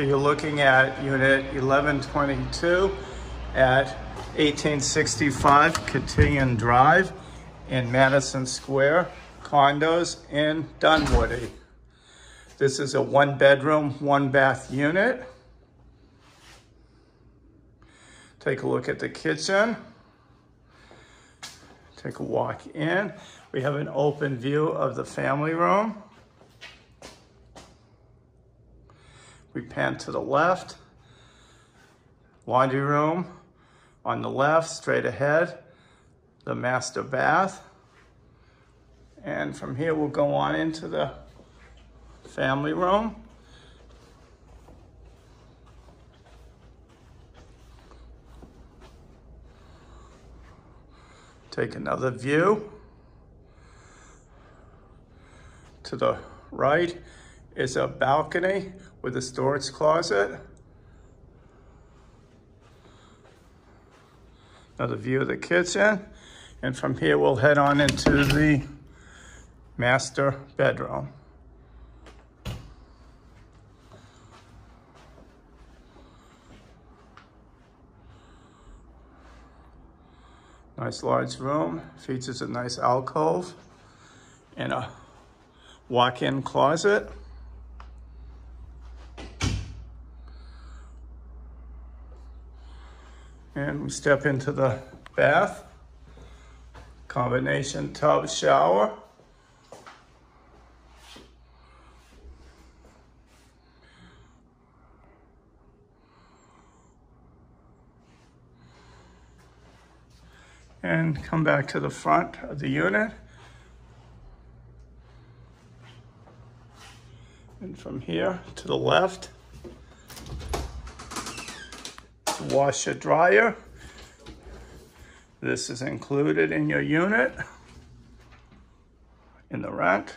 You're looking at unit 1122 at 1865 Cotillion Drive in Madison Square, condos in Dunwoody. This is a one bedroom, one bath unit. Take a look at the kitchen. Take a walk in. We have an open view of the family room. We pan to the left. Laundry room on the left, straight ahead. The master bath. And from here, we'll go on into the family room. Take another view. To the right is a balcony with a storage closet. Another view of the kitchen. And from here, we'll head on into the master bedroom. Nice large room, features a nice alcove and a walk-in closet. And we step into the bath, combination tub shower. and come back to the front of the unit. And from here to the left, washer dryer. This is included in your unit in the rent.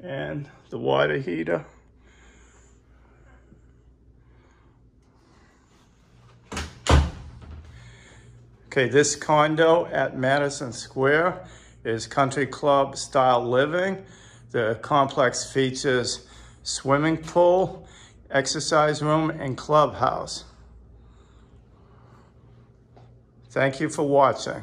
And the water heater. Okay, this condo at Madison Square is country club style living. The complex features swimming pool, exercise room, and clubhouse. Thank you for watching.